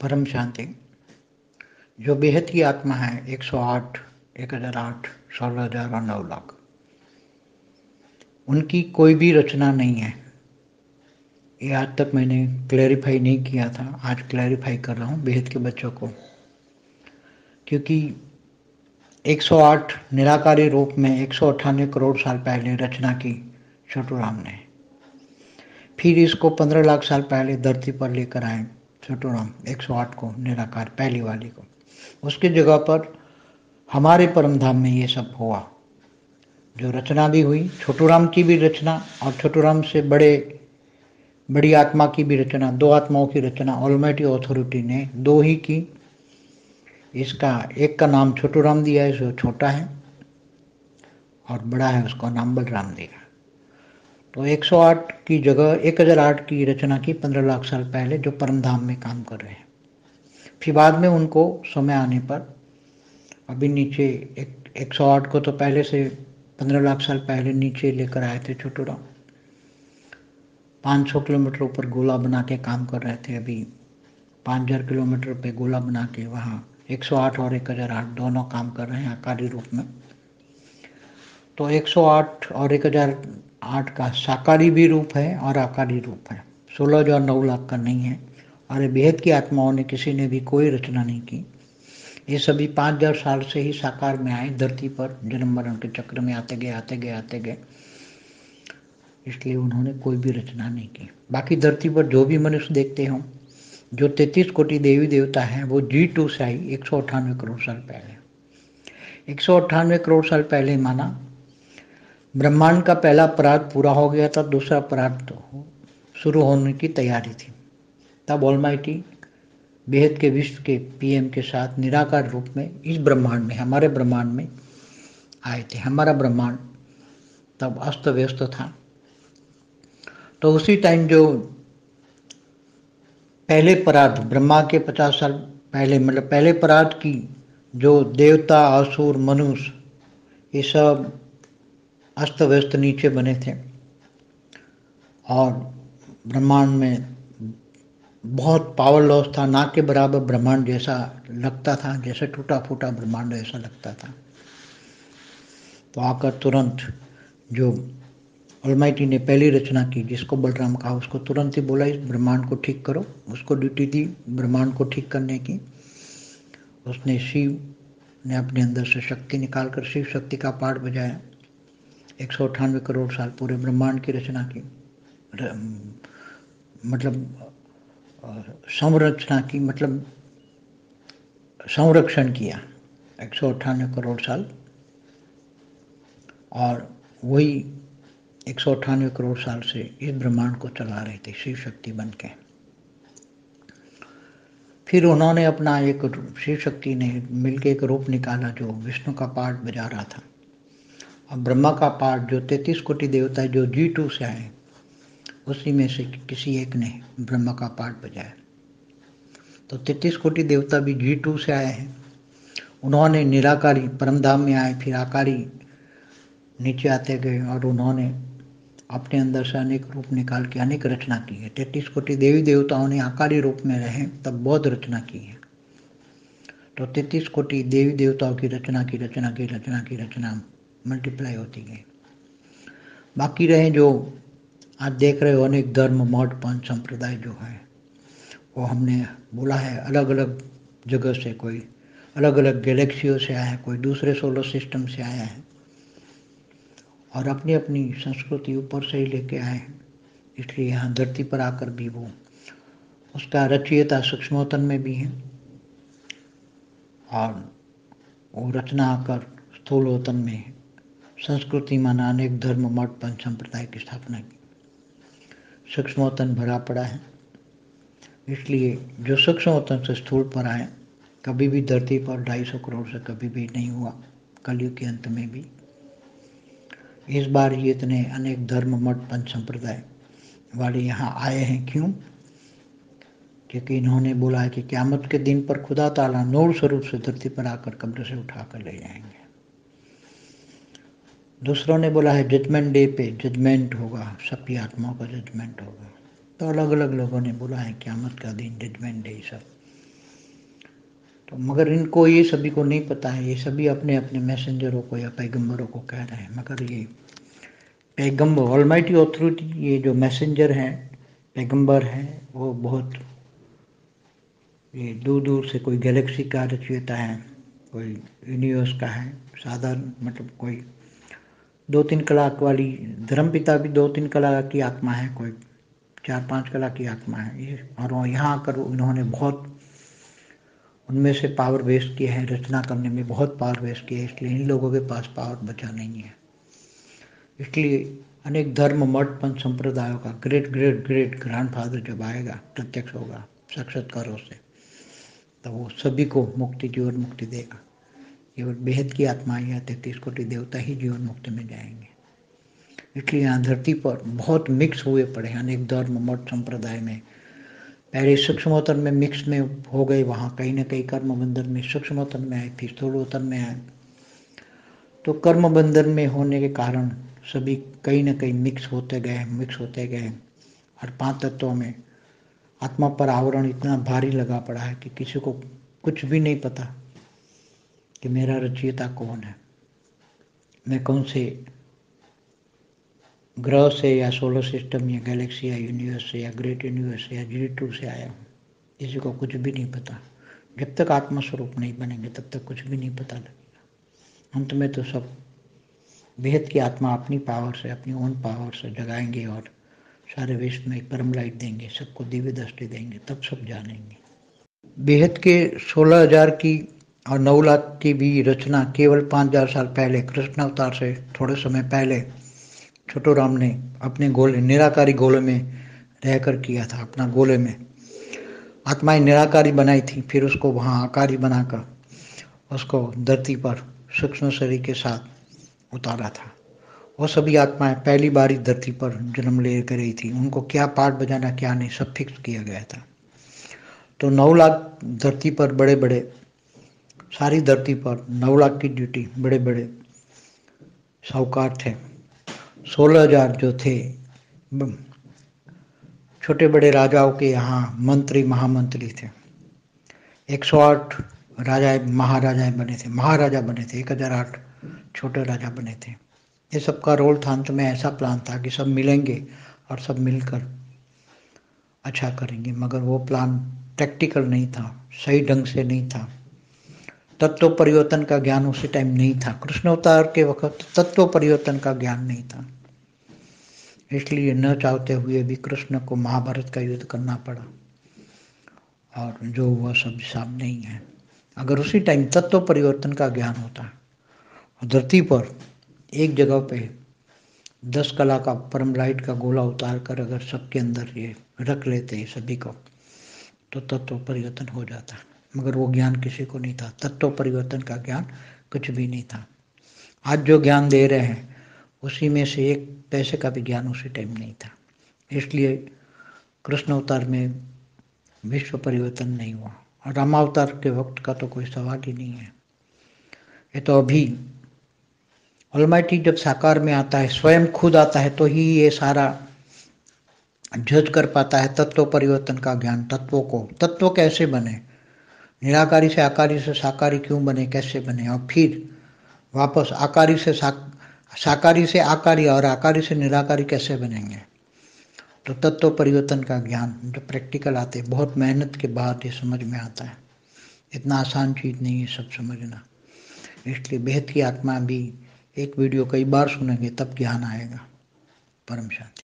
परम शांति। जो बेहद की आत्मा है 108, 1008, 16000 और 9 लाख। उनकी कोई भी रचना नहीं है। ये आज तक मैंने क्लैरिफाई नहीं किया था। आज क्लैरिफाई कर रहा हूँ बेहद के बच्चों को। क्योंकि 108 निराकारी रूप में एक सौ अठानवे करोड़ साल पहले रचना की छोटू राम ने। फिर इसको 15 लाख साल पहले धरती पर लेकर आए। छोटू राम 108 को, निराकार, पहली वाली को। उसकी जगह पर हमारे परमधाम में ये सब हुआ। जो रचना भी हुई छोटू राम की भी रचना और छोटू राम से बड़े, बड़ी आत्मा की भी रचना, दो आत्माओं की रचना ऑलमाइटी अथॉरिटी ने दो ही की। इसका, एक का नाम छोटू राम दिया है, जो छोटा है, और बड़ा है, उसका नाम बलराम दिया तो 108 की जगह 1008 की रचना की 15 लाख साल पहले जो परमधाम में काम कर रहे हैं। फिर बाद में उनको समय आने पर अभी नीचे एक, 108 को तो पहले से 15 लाख साल पहले नीचे लेकर आए थे छोटू राम 500 किलोमीटर ऊपर गोला बना के काम कर रहे थे अभी। 5000 किलोमीटर पे गोला बना के वहाँ 108 और 1008 दोनों काम कर रहे हैं आकारी रूप में। तो 108 और 1008 का साकारी भी रूप है और आकारी रूप है। सोलह हज़ार नौ लाख का नहीं है। और बेहद की आत्माओं ने किसी ने भी कोई रचना नहीं की। ये सभी पाँच हज़ार साल से ही साकार में आए धरती पर। जन्म मरण के चक्र में आते गए आते गए आते गए। इसलिए उन्होंने कोई भी रचना नहीं की। बाकी धरती पर जो भी मनुष्य देखते हो, जो तैतीस कोटि देवी देवता हैं, वो जी टू से आई, एक सौ अट्ठानवे करोड़ साल पहले। एक सौ अट्ठानवे करोड़ साल पहले माना ब्रह्मांड का पहला अपराध पूरा हो गया था, दूसरा अपराध तो शुरू होने की तैयारी थी। तब ऑलमाइटी बेहद के विश्व के पीएम के साथ निराकार रूप में इस ब्रह्मांड में, हमारे ब्रह्मांड में आए थे, हमारा ब्रह्मांड तब अस्त व्यस्त था। तो उसी टाइम जो पहले पराध ब्रह्मा के पचास साल पहले मतलब पहले पराध की जो देवता, असुर, मनुष्य, ये सब अस्त व्यस्त नीचे बने थे। और ब्रह्मांड में बहुत पावर लॉस था, ना के बराबर ब्रह्मांड जैसा लगता था, जैसे टूटा फूटा ब्रह्मांड ऐसा लगता था। तो आकर तुरंत जो अलमाइटी ने पहली रचना की, जिसको बलराम कहा, उसको तुरंत ही बोला, इस ब्रह्मांड को ठीक करो। उसको ड्यूटी दी ब्रह्मांड को ठीक करने की। उसने शिव ने अपने अंदर से शक्ति निकाल कर शिव शक्ति का पाठ बजाया। एक सौ अट्ठानवे करोड़ साल पूरे ब्रह्मांड की रचना की। मतलब संरचना की मतलब संरक्षण किया एक सौ अट्ठानवे करोड़ साल। और वही एक सौ अट्ठानवे करोड़ साल से इस ब्रह्मांड को चला रहे थे, शिव शक्ति बन के। फिर उन्होंने अपना एक शिव शक्ति ने मिलके एक रूप निकाला जो विष्णु का पाठ बजा रहा था। और ब्रह्मा का पाठ जो तैतीस कोटि देवता है जो जी टू से आए, उसी में से किसी एक ने ब्रह्मा का पाठ बजाया। तो तैतीस कोटि देवता भी जी टू से आए हैं। उन्होंने निराकारी, परमधाम में आए, फिर आकारी नीचे आते गए और उन्होंने अपने अंदर से अनेक रूप निकाल के अनेक रचना की है। तैतीस कोटि देवी देवताओं ने आकारी रूप में रहे, तब बहुत रचना की है। तो तैतीस कोटि देवी देवताओं की रचना की रचना की रचना की, रचना मल्टीप्लाई होती गई। बाकी रहे जो आज देख रहे हो, अनेक धर्म, मठ, पंच संप्रदाय जो है, वो हमने बोला है अलग अलग जगह से कोई अलग अलग गैलेक्सियों से आया है, कोई दूसरे सोलर सिस्टम से आया है, और अपनी अपनी संस्कृति ऊपर से ही लेके आए हैं। इसलिए यहाँ धरती पर आकर भी वो, उसका रचयिता सूक्ष्मोतन में भी है, और वो रचना आकर स्थूलोतन में है। संस्कृति माना अनेक धर्म, मठ पंच संप्रदाय की स्थापना की। सूक्ष्मोतन भरा पड़ा है। इसलिए जो सूक्ष्मोतन से स्थूल पर आए कभी भी धरती पर ढाई सौ करोड़ से कभी भी नहीं हुआ, कलयुग के अंत में भी। इस बार ये इतने अनेक धर्म, मठ पंच संप्रदाय वाले यहाँ आए हैं क्यों? क्योंकि इन्होंने बोला है कि क्यामत के दिन पर खुदा ताला नूर स्वरूप से धरती पर आकर कब्र से उठा कर ले जाएँगे। दूसरों ने बोला है जजमेंट डे पे जजमेंट होगा सबकी आत्माओं का जजमेंट होगा. तो अलग अलग लोगों ने बोला है, क्यामत का दिन जजमेंट डे सब। तो मगर इनको ये सभी को नहीं पता है, ये सभी अपने अपने मैसेंजरों को या पैगंबरों को कह रहे हैं। मगर ये पैगंबर ऑलमाइटी ऑथोरिटी ये जो मैसेंजर हैं, पैगंबर हैं, वो बहुत ये दूर दूर से कोई गैलेक्सी का रचयिता है, कोई यूनिवर्स का है, साधारण मतलब कोई दो तीन कलाक वाली, धर्मपिता भी दो तीन कलाक की आत्मा है, कोई चार पाँच कलाक की आत्मा है। और यहाँ आकर उन्होंने बहुत उनमें से पावर वेस्ट किया है, रचना करने में बहुत पावर वेस्ट किया है, इसलिए इन लोगों के पास पावर बचा नहीं है। इसलिए अनेक धर्म, मठ, पंथ संप्रदायों का great great great grandfather जब आएगा, प्रत्यक्ष होगा, साक्षात्कारों से तो वो सभी को मुक्ति जीवन मुक्ति देगा। केवल बेहद की आत्मा या तैतीस कोटि देवता ही जीवन मुक्ति में जाएँगे। इसलिए यहाँ धरती पर बहुत मिक्स हुए पड़े हैं, अनेक धर्म, मठ, संप्रदाय में। पहले सूक्ष्मोत्तर में मिक्स में हो गए, वहाँ कहीं ना कहीं कर्म बंधन में, सूक्ष्मोत्तर में आए, फिर स्थूलोत्तर में आए। तो कर्म बंधन में होने के कारण सभी कहीं ना कहीं मिक्स होते गए मिक्स होते गए। और पाँच तत्वों में आत्मा पर आवरण इतना भारी लगा पड़ा है कि किसी को कुछ भी नहीं पता। कि मेरा रचयिता कौन है? मैं कौन से ग्रह से या सोलर सिस्टम या गैलेक्सी या यूनिवर्स से या ग्रेट यूनिवर्स या जी टू से आया हूँ? किसी को कुछ भी नहीं पता। जब तक आत्मस्वरूप नहीं बनेंगे, तब तक कुछ भी नहीं पता लगेगा। अंत में तो सब बेहद की आत्मा अपनी पावर से, अपनी ओन पावर से जगाएँगे और सारे विश्व में परम लाइट देंगे, सबको दिव्य दृष्टि देंगे, तब सब जानेंगे। बेहद के सोलह हज़ार की और नौ लाख की भी रचना केवल पाँच हज़ार साल पहले कृष्ण अवतार से थोड़े समय पहले छोटो राम ने अपने गोले, निराकारी गोले में रहकर किया था, अपना गोले में। आत्माएँ निराकारी बनाई थी, फिर उसको वहाँ आकारी बनाकर उसको धरती पर सूक्ष्म शरीर के साथ उतारा था। वो सभी आत्माएँ पहली बार ही धरती पर जन्म ले कर रही थी। उनको क्या पाठ बजाना, क्या नहीं, सब फिक्स किया गया था। तो नौ लाख धरती पर बड़े बड़े सारी धरती पर नौ लाख की ड्यूटी बड़े बड़े साहूकार थे। सोलह हज़ार जो थे छोटे बड़े राजाओं के यहाँ मंत्री, महामंत्री थे। एक सौ आठ राजाएँ महाराजाएँ बने थे, महाराजा बने थे, एक हज़ार आठ छोटे राजा बने थे। ये सबका रोल था, अंत में ऐसा प्लान था कि सब मिलेंगे और सब मिलकर अच्छा करेंगे, मगर वो प्लान प्रैक्टिकल नहीं था, सही ढंग से नहीं था। तत्व परिवर्तन का ज्ञान उसी टाइम नहीं था। कृष्ण अवतार के वक्त तत्व परिवर्तन का ज्ञान नहीं था। इसलिए न चाहते हुए भी कृष्ण को महाभारत का युद्ध करना पड़ा। और जो हुआ सब सामने ही है। अगर उसी टाइम तत्व परिवर्तन का ज्ञान होता, धरती पर एक जगह पे दस कला का परम लाइट का गोला उतार कर अगर सबके अंदर ये रख लेते सभी को तो तत्व परिवर्तन हो जाता। मगर वो ज्ञान किसी को नहीं था। तत्व परिवर्तन का ज्ञान कुछ भी नहीं था। आज जो ज्ञान दे रहे हैं, उसी में से एक पैसे का भी ज्ञान उसी टाइम नहीं था। इसलिए कृष्ण अवतार में विश्व परिवर्तन नहीं हुआ। और रामावतार के वक्त का तो कोई सवाल ही नहीं है। ये तो अभी ऑलमाइटी जब साकार में आता है, स्वयं खुद आता है तो ही ये सारा जज कर पाता है तत्व परिवर्तन का ज्ञान, तत्वों को। तत्व कैसे बने? निराकारी से आकारी से साकारी क्यों बने? कैसे बने? और फिर वापस आकारी से साक, साकारी से आकारी और आकारी से निराकारी कैसे बनेंगे? तो तत्व परिवर्तन का ज्ञान, जो प्रैक्टिकल आते हैं, बहुत मेहनत के बाद ये समझ में आता है। इतना आसान चीज़ नहीं है सब समझना। इसलिए बेहद की आत्मा भी एक वीडियो कई बार सुनेंगे, तब ज्ञान आएगा। परम शांति।